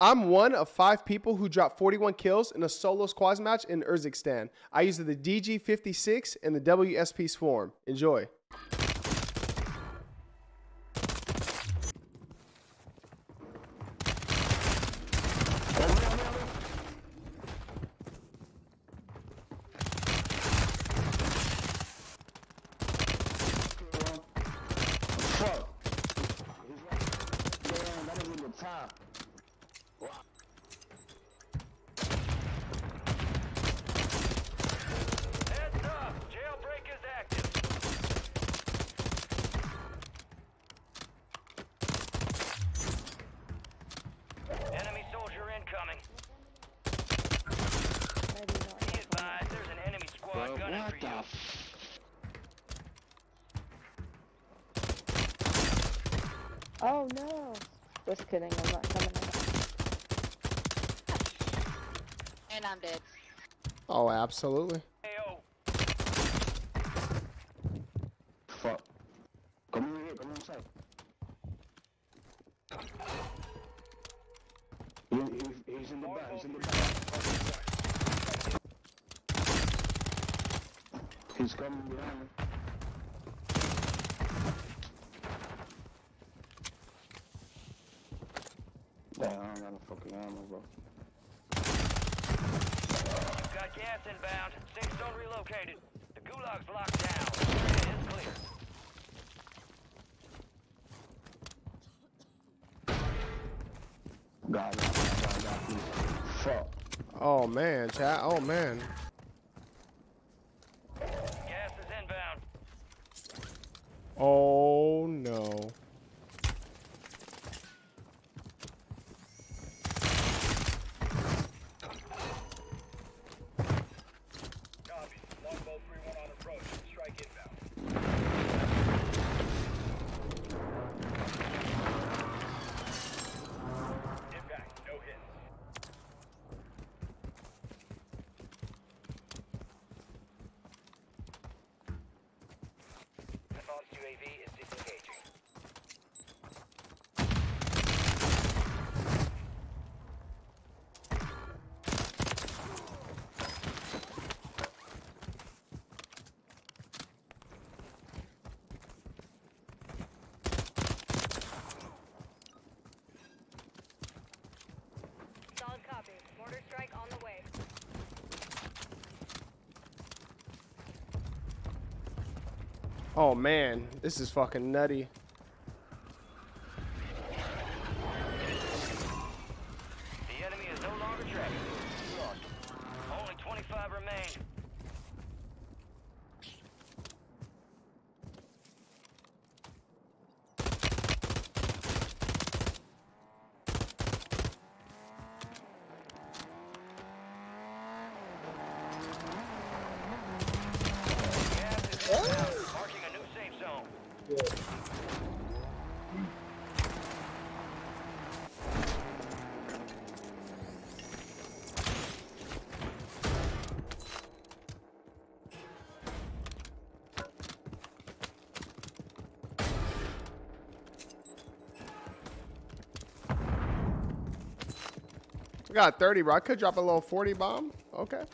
I'm one of five people who dropped 41 kills in a solo squads match in Urzikstan. I used the DG56 and the WSP Swarm. Enjoy. Fuck. Damn, that is in the top. Heads up! Jailbreak is active. Enemy soldier incoming. Be advised, there's an enemy squad Bro, gunning what for the you. f- Oh no! Just kidding, I'm not coming in. And I'm dead. Oh, absolutely. AO. Fuck. Come on here, come on inside. He, he, he's in the back, he's in the back. He's coming behind me. Damn, I don't got no fucking ammo, bro. Got gas inbound. Safe zone relocated. The gulag's locked down. Area is clear. God, God, God, God, please. Fuck. Oh man, chat. Oh man. Gas is inbound. Oh no. Copy. Longbow 3-1 on approach. Strike inbound. Impact. No hits. Advanced UAV is disengaging. Solid copy. Mortar strike Oh man, this is fucking nutty. The enemy is no longer. Only 25 remain. Gas is inbound, marking a new safe I got 30, bro. I could drop a little 40 bomb. Okay.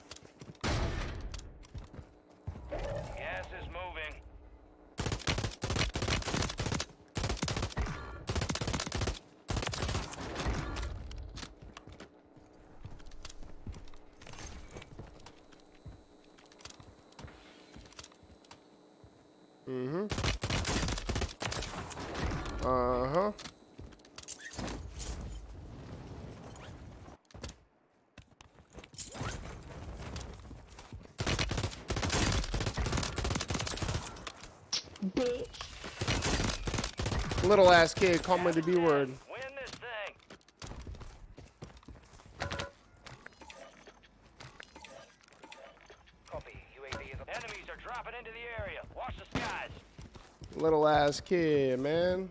Gas is moving. Mm-hmm. Uh-huh. Bitch! Little ass kid, call me the B word. Win this thing. Copy. UAV. Enemies are dropping into the area. Watch the skies. Little ass kid, man.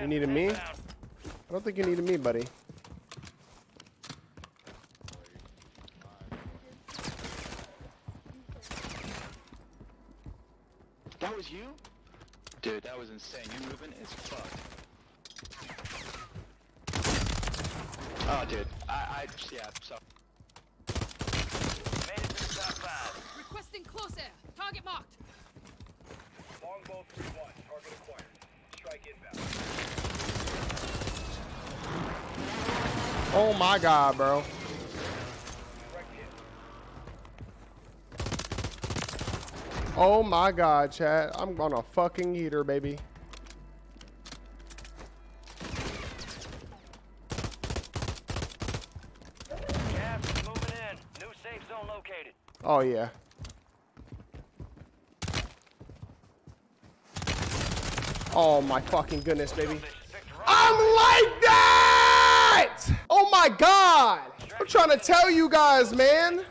You needed me? I don't think you needed me, buddy. That was you? Dude, that was insane. You're moving is fuck. Oh, dude. I, I, yeah, so. Made it to the top five. Requesting close air. Target marked. Longbow 3-1, target acquired. Oh my god, bro. Oh my god, chat. I'm on a fucking heater, baby. Oh is moving in. New safe zone located. Oh yeah. Oh my fucking goodness, baby. I'm like that! Oh my god! I'm trying to tell you guys, man.